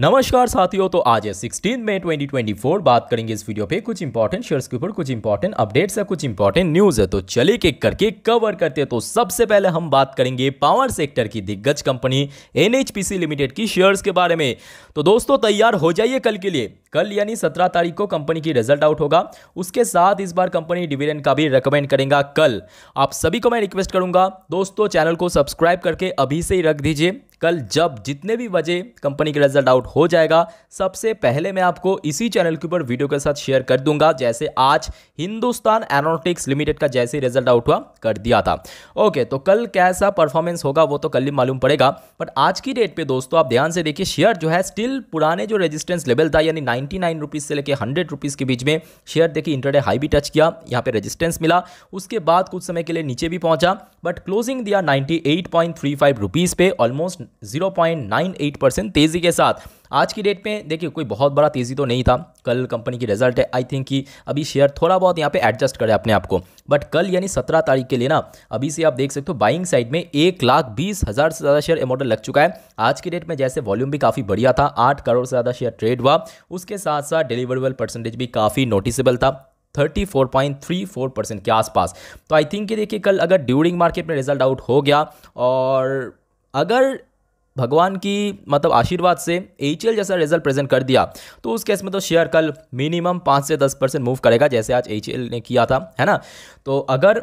नमस्कार साथियों तो आज है 16 मई 2024 बात करेंगे इस वीडियो पे कुछ इंपॉर्टेंट शेयर्स के ऊपर, कुछ इंपॉर्टेंट अपडेट्स है कुछ इंपॉर्टेंट न्यूज़ है। तो चले एक करके कवर करते हैं। तो सबसे पहले हम बात करेंगे पावर सेक्टर की दिग्गज कंपनी एनएचपीसी लिमिटेड की शेयर्स के बारे में। तो दोस्तों, तैयार हो जाइए कल के लिए। कल यानी सत्रह तारीख को कंपनी की रिज़ल्ट आउट होगा। उसके साथ इस बार कंपनी डिविडेंड का भी रिकमेंड करेगा कल। आप सभी को मैं रिक्वेस्ट करूँगा, दोस्तों, चैनल को सब्सक्राइब करके अभी से ही रख दीजिए। कल जब जितने भी बजे कंपनी का रिज़ल्ट आउट हो जाएगा, सबसे पहले मैं आपको इसी चैनल के ऊपर वीडियो के साथ शेयर कर दूँगा, जैसे आज हिंदुस्तान एरोनोटिक्स लिमिटेड का जैसे रिज़ल्ट आउट हुआ, कर दिया था। ओके तो कल कैसा परफॉर्मेंस होगा, वो तो कल ही मालूम पड़ेगा। बट आज की डेट पे दोस्तों, आप ध्यान से देखिए शेयर जो है स्टिल पुराने जो रेजिस्टेंस लेवल था, यानी नाइन्टी नाइन रुपीज़ से लेकर हंड्रेड रुपीज़ के बीच में शेयर देखिए इंटरडे हाई भी टच किया, यहाँ पे रेजिस्टेंस मिला। उसके बाद कुछ समय के लिए नीचे भी पहुँचा बट क्लोजिंग दिया ninety eight point three five rupees पे almost zero point nine eight percent तेज़ी के साथ। आज की डेट में देखिए कोई बहुत बड़ा तेज़ी तो नहीं था। कल कंपनी की रिज़ल्ट है। आई थिंक कि अभी शेयर थोड़ा बहुत यहाँ पे एडजस्ट करे अपने आप को। बट कल यानी सत्रह तारीख के लिए ना, अभी से आप देख सकते हो बाइंग साइड में एक लाख बीस हज़ार से ज़्यादा शेयर मॉडल लग चुका है। आज की डेट में जैसे वॉल्यूम भी काफ़ी बढ़िया था, आठ करोड़ से ज़्यादा शेयर ट्रेड हुआ। उसके साथ साथ डिलीवरेबल परसेंटेज भी काफ़ी नोटिसेबल था 34.34 परसेंट के आसपास। तो आई थिंक देखिए कल अगर ड्यूरिंग मार्केट में रिज़ल्ट आउट हो गया, और अगर भगवान की मतलब आशीर्वाद से एचएल जैसा रिज़ल्ट प्रेजेंट कर दिया तो उस केस में तो शेयर कल मिनिमम पाँच से दस परसेंट मूव करेगा, जैसे आज एचएल ने किया था, है ना? तो अगर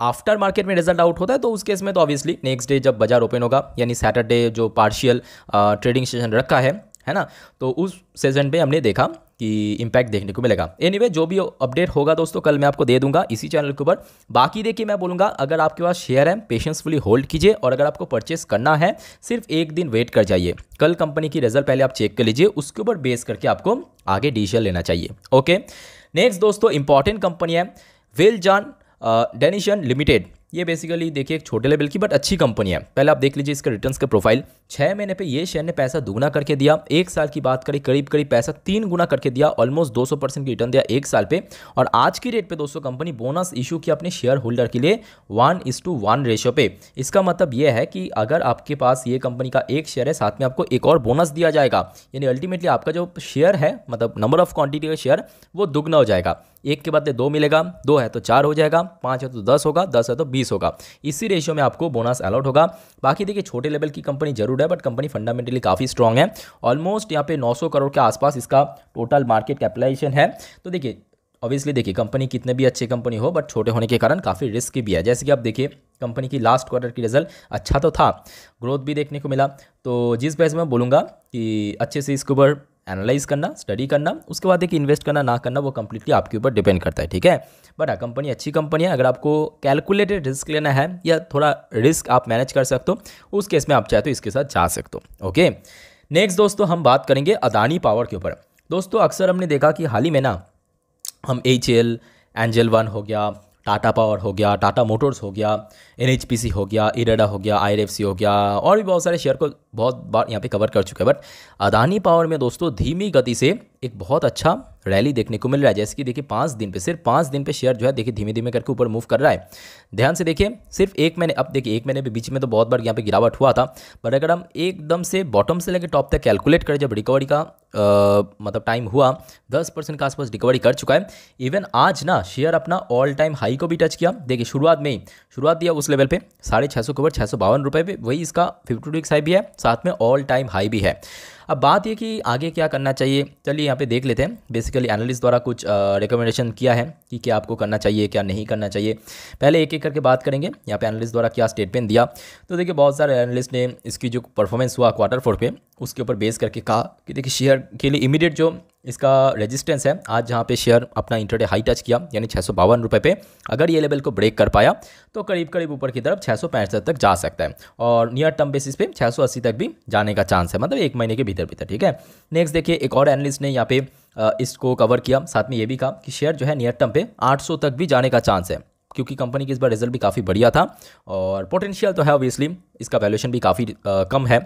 आफ्टर मार्केट में रिज़ल्ट आउट होता है तो उस केस में तो ऑब्वियसली नेक्स्ट डे जब बाज़ार ओपन होगा, यानी सैटरडे जो पार्शियल ट्रेडिंग सेशन रखा है है ना? तो उस सेशन पे हमने देखा कि इम्पैक्ट देखने को मिलेगा। एनी anyway, जो भी अपडेट होगा दोस्तों कल मैं आपको दे दूँगा इसी चैनल के ऊपर। बाकी देखिए मैं बोलूँगा अगर आपके पास शेयर है पेशेंसफुली होल्ड कीजिए और अगर आपको परचेस करना है सिर्फ़ एक दिन वेट कर जाइए। कल कंपनी की रिज़ल्ट पहले आप चेक कर लीजिए उसके ऊपर बेस करके आपको आगे डिसीज़न लेना चाहिए। ओके नेक्स्ट दोस्तों इंपॉर्टेंट कंपनी है वेल जान डेनिशन लिमिटेड ये बेसिकली देखिए एक छोटे लेवल की बट अच्छी कंपनी है। पहले आप देख लीजिए इसका रिटर्न्स का प्रोफ़ाइल छः महीने पे ये शेयर ने पैसा दुगना करके दिया। एक साल की बात करें करीब करीब पैसा तीन गुना करके दिया। ऑलमोस्ट 200 परसेंट की रिटर्न दिया एक साल पे। और आज की रेट पे दोस्तों कंपनी बोनस इशू किया अपने शेयर होल्डर के लिए वन इस टू वन रेशो पे। इसका मतलब यह है कि अगर आपके पास ये कंपनी का एक शेयर है, साथ में आपको एक और बोनस दिया जाएगा। यानी अल्टीमेटली आपका जो शेयर है मतलब नंबर ऑफ़ क्वान्टिटी का शेयर वो दुगना हो जाएगा। एक के बाद दो मिलेगा, दो है तो चार हो जाएगा, पाँच है तो दस होगा, दस है तो बीस होगा। इसी रेशियो में आपको बोनस अलॉट होगा। बाकी देखिए, छोटे लेवल की कंपनी ज़रूर है बट कंपनी फंडामेंटली काफ़ी स्ट्रॉग है। ऑलमोस्ट यहाँ पे 900 करोड़ के आसपास इसका टोटल मार्केट कैपिटलाइजेशन है। तो देखिए ऑब्वियसली देखिए कंपनी कितने भी अच्छी कंपनी हो बट छोटे होने के कारण काफ़ी रिस्क भी है। जैसे कि आप देखिए कंपनी की लास्ट क्वार्टर की रिज़ल्ट अच्छा तो था ग्रोथ भी देखने को मिला। तो जिस वजह से मैं बोलूँगा कि अच्छे से इसके ऊपर एनालाइज करना स्टडी करना, उसके बाद देखिए इन्वेस्ट करना, ना करना, वो कंप्लीटली आपके ऊपर डिपेंड करता है, ठीक है? बट हाँ कंपनी अच्छी कंपनी है, अगर आपको कैलकुलेटेड रिस्क लेना है, या थोड़ा रिस्क आप मैनेज कर सकते हो, उस केस में आप चाहे तो इसके साथ जा सकते हो ओके नेक्स्ट दोस्तों, हम बात करेंगे अदानी पावर के ऊपर। दोस्तों, अक्सर हमने देखा कि हाल ही में ना, हम एच एल एंजल वन हो गया टाटा पावर हो गया टाटा मोटर्स हो गया एनएचपीसी हो गया इरेडा हो गया आई हो गया, और भी बहुत सारे शेयर को बहुत बार यहाँ पे कवर कर चुके हैं। बट अदानी पावर में दोस्तों धीमी गति से एक बहुत अच्छा रैली देखने को मिल रहा है। जैसे कि देखिए पाँच दिन पे सिर्फ़ पाँच दिन पे शेयर जो है देखिए धीमे धीमे करके ऊपर मूव कर रहा है। ध्यान से देखिए सिर्फ़ एक महीने अब देखिए एक महीने के बीच में तो बहुत बार यहाँ पे गिरावट हुआ था। बट अगर हम एकदम से बॉटम से लेकर टॉप तक कैलकुलेट करें जब रिकवरी का आ, मतलब टाइम हुआ दस परसेंट के आसपास रिकवरी कर चुका है। इवन आज ना शेयर अपना ऑल टाइम हाई को भी टच किया। देखिए शुरुआत में ही शुरुआत दिया उस लेवल पे साढ़े छः सौ कवर छः सौ बावन रुपये पे। वही इसका फिफ्टी टू हाई भी है साथ में ऑल टाइम हाई भी है। अब बात ये कि आगे क्या करना चाहिए, चलिए यहाँ पे देख लेते हैं। बेसिकली एनालिस्ट द्वारा कुछ रिकमेंडेशन किया है कि क्या आपको करना चाहिए, क्या नहीं करना चाहिए। पहले एक एक करके बात करेंगे, यहाँ पे एनालिस्ट द्वारा क्या स्टेटमेंट दिया। तो देखिए बहुत सारे एनालिस्ट ने इसकी जो परफॉर्मेंस हुआ क्वार्टर फोर पे, उसके ऊपर बेस करके कहा कि देखिए शेयर के लिए इमीडिएट जो इसका रेजिस्टेंस है। आज जहाँ पे शेयर अपना इंटरडे हाई टच किया, यानी छः सौ बावन रुपये पे। अगर ये लेवल को ब्रेक कर पाया तो करीब करीब ऊपर की तरफ़ छः सौ पैंसठ तक जा सकता है। और नियर टर्म बेसिस पे छः सौ अस्सी तक भी जाने का चांस है मतलब एक महीने के भीतर भीतर, ठीक है? नेक्स्ट देखिए, एक और एनालिस्ट ने यहाँ पे इसको कवर किया। साथ में ये भी कहा कि शेयर जो है नियर टर्म पे आठ सौ तक भी जाने का चांस है, क्योंकि कंपनी की इस बार रिज़ल्ट भी काफ़ी बढ़िया था। और पोटेंशियल तो है ऑब्वियसली इसका वैल्यूशन भी काफ़ी कम है।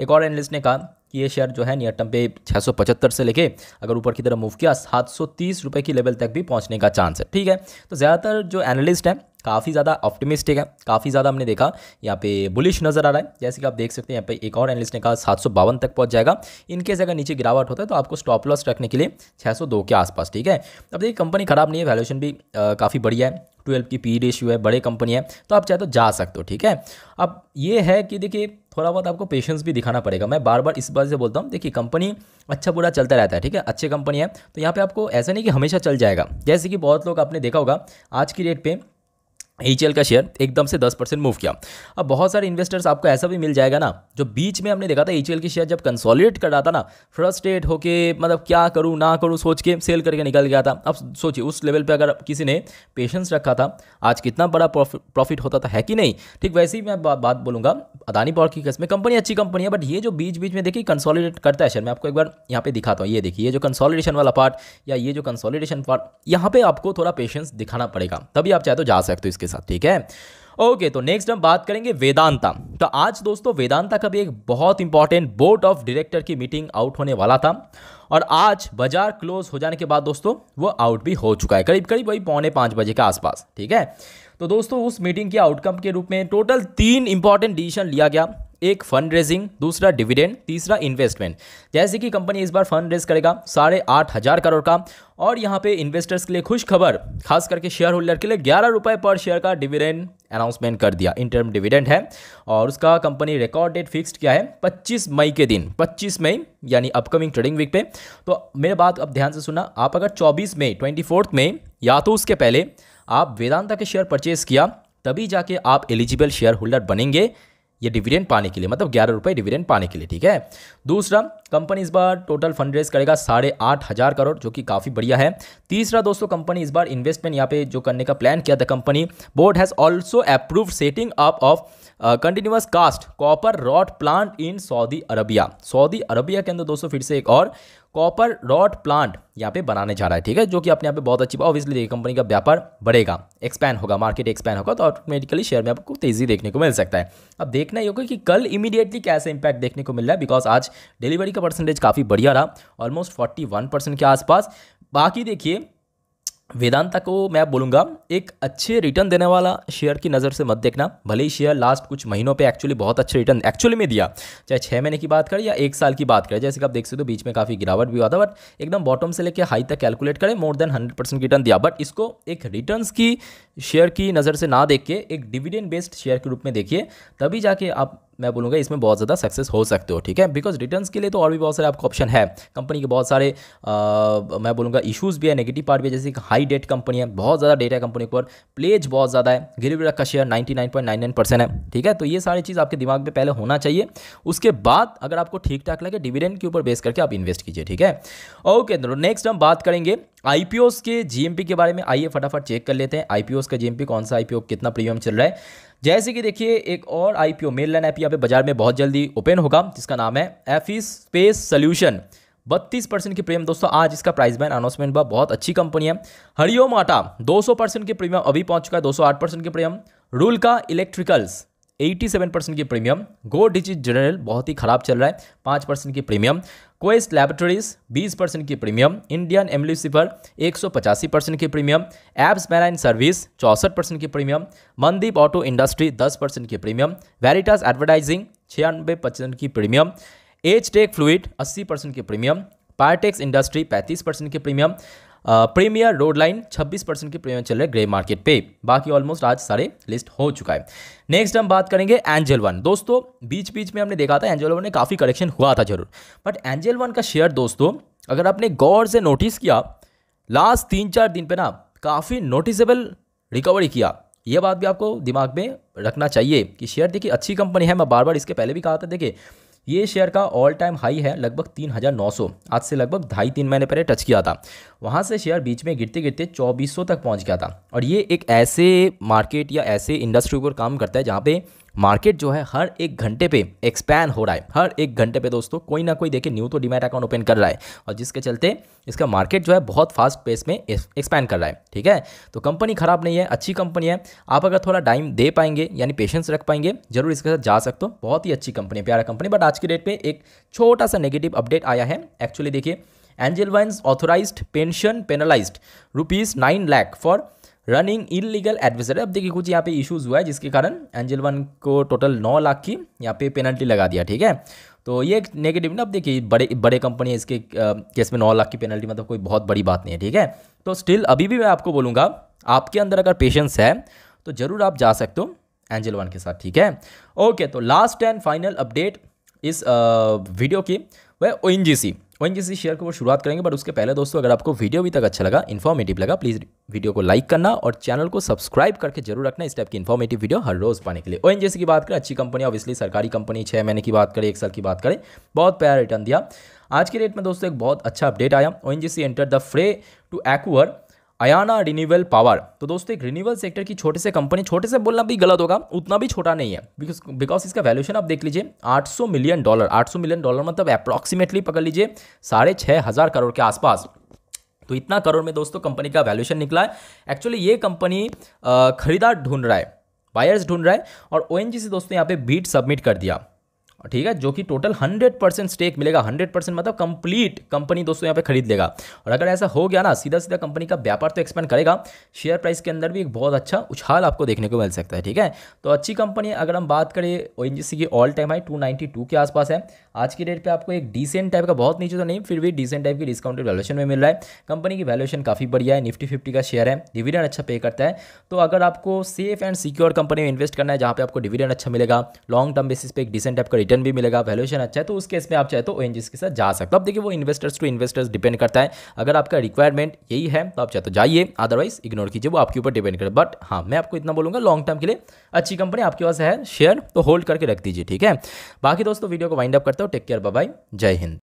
एक और एनालिस्ट ने कहा कि ये शेयर जो है नियर टर्म पे छः सौ पचहत्तर से लेके अगर ऊपर की तरफ़ मूव किया, सात सौ की लेवल तक भी पहुँचने का चांस है। ठीक है? तो ज़्यादातर जो एनालिस्ट हैं, काफ़ी ज़्यादा ऑप्टिमिस्टिक है, काफ़ी ज़्यादा हमने देखा, यहाँ पे बुलिश नज़र आ रहा है। जैसे कि आप देख सकते हैं, यहाँ पे एक और एनालिस्ट ने कहा सात सौ बावन तक पहुँच जाएगा। इनकेस अगर नीचे गिरावट होता है तो आपको स्टॉप लॉस रखने के लिए छः सौ दो के आसपास, ठीक है? अब देखिए कंपनी खराब नहीं है वैल्यूशन भी काफ़ी बढ़िया है। ट्वेल्व की पी रेशियो है, बड़े कंपनी है तो आप चाहे तो जा सकते हो, ठीक है? अब ये है कि देखिए, थोड़ा बहुत आपको पेशेंस भी दिखाना पड़ेगा। मैं बार बार इस बात से बोलता हूँ, देखिए कंपनी अच्छा बुरा चलता रहता है, ठीक है? अच्छी कंपनी है तो यहाँ पे आपको ऐसा नहीं कि हमेशा चल जाएगा। जैसे कि बहुत लोग आपने देखा होगा, आज की डेट पे एच का शेयर एकदम से 10 परसेंट मूव किया। अब बहुत सारे इन्वेस्टर्स आपको ऐसा भी मिल जाएगा ना जो बीच में हमने देखा था एच की शेयर जब कंसोलिडेट कर रहा था ना फ्रस्ट्रेट होके मतलब क्या करूँ ना करूँ सोच के सेल करके निकल गया था। अब सोचिए उस लेवल पे अगर किसी ने पेशेंस रखा था आज कितना बड़ा प्रॉफिट होता था है कि नहीं? ठीक वैसे ही मैं बा, बात बोलूँगा अदानी पावर की केस में कंपनी अच्छी कंपनी है बट ये जो बीच बीच में देखिए कंसोलिडेट करता है शेयर मैं आपको एक बार यहाँ पे दिखाता हूँ। ये देखिए ये जो कंसोलिडेशन वाला पार्ट या ये जो कंसोलिडेशन पार्ट यहाँ पे आपको थोड़ा पेशेंस दिखाना पड़ेगा तभी आप चाहे तो जा सकते हो इसके साथ, ठीक है? ओके तो नेक्स्ट हम बात करेंगे वेदांता। तो आज दोस्तों, वेदांता का भी एक बहुत इंपॉर्टेंट बोर्ड ऑफ़ डायरेक्टर की मीटिंग आउट होने वाला था। और आज बाज़ार क्लोज हो जाने के बाद दोस्तों, वो आउट भी हो चुका है। करीब करीब वही पौने पाँच बजे के आसपास, ठीक है? तो दोस्तों, उस मीटिंग के आउटकम के रूप में टोटल तीन इंपॉर्टेंट डिसीज़न लिया गया। एक फंड रेजिंग दूसरा डिविडेंड तीसरा इन्वेस्टमेंट जैसे कि कंपनी इस बार फंड रेज करेगा साढ़े आठ हज़ार करोड़ का। और यहाँ पे इन्वेस्टर्स के लिए खुश खबर खास करके शेयर होल्डर के लिए ग्यारह रुपये पर शेयर का डिविडेंड अनाउंसमेंट कर दिया। इंटरम डिविडेंड है और उसका कंपनी रिकॉर्ड डेट फिक्स्ड किया है 25 मई के दिन 25 मई, यानी अपकमिंग ट्रेडिंग वीक पे। तो मेरे बात अब ध्यान से सुना आप अगर 24 मई ट्वेंटी में या तो उसके पहले आप वेदांता के शेयर परचेज किया, तभी जाके आप एलिजिबल शेयर होल्डर बनेंगे। ये डिविडेंड पाने के लिए मतलब ग्यारह रुपए डिविडेंड पाने के लिए, ठीक है? दूसरा कंपनी इस बार टोटल फंड रेज करेगा साढ़े आठ हज़ार करोड़, जो कि काफ़ी बढ़िया है। तीसरा दोस्तों कंपनी इस बार इन्वेस्टमेंट यहाँ पे जो करने का प्लान किया था company board has also approve setting up of continuous cast copper rod plant in Saudi Arabia Saudi Arabia के अंदर दोस्तों फिर से एक और कॉपर रॉड प्लांट यहाँ पे बनाने जा रहा है, ठीक है? जो कि अपने यहाँ पे बहुत अच्छी ऑब्वियसली देखिए कंपनी का व्यापार बढ़ेगा एक्सपैंड होगा मार्केट एक्सपैंड होगा तो ऑटोमेटिकली शेयर में आपको तेज़ी देखने को मिल सकता है। अब देखना ही होगा कि कल इमीडिएटली कैसे इंपैक्ट देखने को मिल रहा है बिकॉज़ आज डिलीवरी का परसेंटेज काफ़ी बढ़िया रहा ऑलमोस्ट फोर्टी परसेंट के आसपास। बाकी देखिए वेदांता को मैं बोलूँगा, एक अच्छे रिटर्न देने वाला शेयर की नज़र से मत देखना। भले ही शेयर लास्ट कुछ महीनों पे एक्चुअली बहुत अच्छे रिटर्न एक्चुअली में दिया। चाहे छः महीने की बात करें या एक साल की बात करें, जैसे कि आप देख सकते हो बीच में काफ़ी गिरावट भी हुआ था बट एकदम बॉटम से लेकर हाई तक कैलकुलेट करें more than hundred percent return दिया। बट इसको एक रिटर्न की शेयर की नज़र से ना देख के, एक डिविडेंड बेस्ड शेयर के रूप में देखिए, तभी जाके आप मैं बोलूँगा इसमें बहुत ज़्यादा सक्सेस हो सकते हो ठीक है? बिकॉज़ रिटर्न्स के लिए तो और भी बहुत सारे आपको ऑप्शन है। कंपनी के बहुत सारे आ, मैं बोलूँगा इशूज़ भी है नेगेटिव पार्ट भी है जैसे कि हाई डेट कंपनी है बहुत ज़्यादा डेट है कंपनी के ऊपर प्लेज बहुत ज़्यादा है। गिरवी का शेयर नाइन्टी है ठीक है? तो ये सारी चीज़ आपके दिमाग में पहले होना चाहिए। उसके बाद अगर आपको ठीक ठाक लगे डिविडेंड के ऊपर बेस करके आप इन्वेस्ट कीजिए ठीक है? ओके नेक्स्ट हम बात करेंगे आईपीओस के जीएमपी के बारे में। आइए फटाफट चेक कर लेते हैं आईपीओस का जीएमपी कौन सा आईपीओ कितना प्रीमियम चल रहा है। जैसे कि देखिए, एक और I P O mail line आई पे बाज़ार में बहुत जल्दी ओपन होगा, जिसका नाम है एफ़ स्पेस सोल्यूशन बत्तीस परसेंट की प्रीमियम दोस्तों, आज इसका प्राइस बैन अनाउंसमेंट हुआ, बहुत अच्छी कंपनी है। हरिओम आटा 200 परसेंट की प्रीमियम अभी पहुँच चुका है 208 परसेंट की प्रीमियम रूल का इलेक्ट्रिकल्स 87 परसेंट की प्रीमियम, गो डिजिट जनरल बहुत ही खराब चल रहा है, पाँच परसेंट की प्रीमियम, क्वेस्ट लैबोरेटरीज 20 परसेंट की प्रीमियम, इंडियन एमल्यूसिफर एक परसेंट की प्रीमियम, एप्स मैराइन सर्विस चौसठ परसेंट की premium, Mandeep auto industry 10 percent की प्रीमियम, वेरिटास एडवर्टाइजिंग छियानवे परसेंट की प्रीमियम, एच टेक फ्लूड अस्सी परसेंट की प्रीमियम, पार्टेक्स इंडस्ट्री पैंतीस परसेंट की premium premier road line 26 percent की प्रीमियम चल रहे ग्रे मार्केट पे। बाकी ऑलमोस्ट आज सारे लिस्ट हो चुका है। नेक्स्ट हम बात करेंगे एंजल वन दोस्तों बीच बीच में हमने देखा था एंजल वन में काफ़ी करेक्शन हुआ था ज़रूर। बट एंजल वन का शेयर दोस्तों, अगर आपने गौर से नोटिस किया लास्ट तीन चार दिन पे ना काफ़ी नोटिसेबल रिकवरी किया। यह बात भी आपको दिमाग में रखना चाहिए कि शेयर देखिए, अच्छी कंपनी है। मैं बार बार इसके पहले भी कहा था, देखिए ये शेयर का ऑल टाइम हाई है, लगभग तीन हज़ार नौ सौ। आज से लगभग ढाई तीन महीने पहले टच किया था। वहाँ से शेयर बीच में गिरते गिरते चौबीस तक पहुँच गया था। और ये एक ऐसे मार्केट या ऐसे इंडस्ट्री पर काम करता है जहाँ पे मार्केट जो है हर एक घंटे पे एक्सपैंड हो रहा है। हर एक घंटे पे दोस्तों, कोई ना कोई देखिए न्यू तो डीमैट अकाउंट ओपन कर रहा है और जिसके चलते इसका मार्केट जो है बहुत फास्ट पेस में एक्सपैंड कर रहा है, ठीक है? तो कंपनी खराब नहीं है, अच्छी कंपनी है। आप अगर थोड़ा टाइम दे पाएँगे, यानी पेशेंस रख पाएँगे, ज़रूर इसके साथ जा सकते हो। बहुत ही अच्छी कंपनी है, प्यारा कंपनी बट आज की डेट पर एक छोटा सा नेगेटिव अपडेट आया है। एक्चुअली देखिए Angel one's authorise person penalised rupees nine lakh for running illegal advisory अब देखिए कुछ यहाँ पे इश्यूज़ हुआ है, जिसके कारण एंजल वन को टोटल नौ लाख की यहाँ पे पेनल्टी लगा दिया, ठीक है? तो ये एक नेगेटिव ना, अब देखिए बड़े बड़े कंपनी है, इसके केस में नौ लाख की पेनल्टी मतलब कोई बहुत बड़ी बात नहीं है, ठीक है? तो स्टिल अभी भी मैं आपको बोलूँगा, आपके अंदर अगर पेशेंस है तो ज़रूर आप जा सकते हो एंजल वन के साथ, ठीक है? ओके तो लास्ट एंड फाइनल अपडेट इस वीडियो की, वह O N G C O N G C share को शुरुआत करेंगे बट उसके पहले दोस्तों, अगर आपको वीडियो अभी तक अच्छा लगा इन्फॉर्मेटिव लगा प्लीज़ वीडियो को लाइक करना और चैनल को सब्सक्राइब करके ज़रूर रखना इस टाइप की इन्फॉर्मेटिव वीडियो हर रोज़ पाने के लिए। ओ एन जी सी की बात करें, अच्छी कंपनी ऑब्वियसली सरकारी कंपनी छः महीने की बात करें, एक साल की बात करें, बहुत प्यार रिटर्न दिया। आज के डेट में दोस्तों एक बहुत अच्छा अपडेट आया। O N enter the fray to acquire Ayana renewable power तो दोस्तों, एक रिन्यूएबल सेक्टर की छोटे से कंपनी छोटे से बोलना भी गलत होगा, उतना भी छोटा नहीं है। बिकॉज़ बिकॉज़ इसका वैल्यूशन आप देख लीजिए 800 मिलियन डॉलर 800 मिलियन डॉलर मतलब अप्रॉक्सीमेटली पकड़ लीजिए, साढ़े छः हज़ार करोड़ के आसपास। तो इतना करोड़ में दोस्तों कंपनी का वैल्यूशन निकला है। एक्चुअली ये कंपनी खरीदार ढूंढ रहा है बायर्स ढूंढ रहा है और ओ से दोस्तों यहाँ पे बीट सबमिट कर दिया। ठीक है, जो कि टोटल हंड्रेड परसेंट स्टेक मिलेगा। हंड्रेड परसेंट मतलब कंप्लीट कंपनी दोस्तों यहाँ पे खरीद लेगा। और अगर ऐसा हो गया ना सीधा सीधा कंपनी का व्यापार तो एक्सपेंड करेगा। शेयर प्राइस के अंदर भी एक बहुत अच्छा उछाल आपको देखने को मिल सकता है, ठीक है? तो अच्छी कंपनी अगर हम बात करें ओ की ऑल टाइम हाई टू के आसपास है। आज की डेट पर आपको एक डिसेंट टाइप का बहुत नीचे तो नहीं, फिर भी डिसेंट टाइप की डिस्काउंटेड वैल्यूशन में मिल रहा है। कंपनी की वैल्यूशन काफ़ी बढ़िया है निफ्टी फिफ्टी का शेयर है डिविडेंड अच्छा पे करता है। तो अगर आपको सेफ़ एंड सिक्योर कंपनी में इन्वेस्ट करना है, जहाँ पे आपको डिविडेंड अच्छा मिलेगा लॉन्ग टर्म बेसिस पे एक डिसेंट टाइप का रिटर्न भी मिलेगा वैल्यूशन अच्छा है तो उस केस में आप चाहे तो ओ के साथ जा सकते हो। अब देखिए वो इन्वेस्टर्स टू इन्वेस्टर्स डिपेंड करता है। अगर आपका रिक्वायरमेंट यही है तो आप चाहे तो जाइए अदरवाइज़ इग्नोर कीजिए, वो आपके ऊपर डिपेंड करे बट हाँ मैं आपको इतना बोलूँगा लॉन्ग टर्म के लिए अच्छी कंपनी आपके पास है शेयर तो होल्ड करके रख दीजिए, ठीक है? बाकी दोस्तों वीडियो को वाइंड अप करते टेक केयर बाय जय हिंद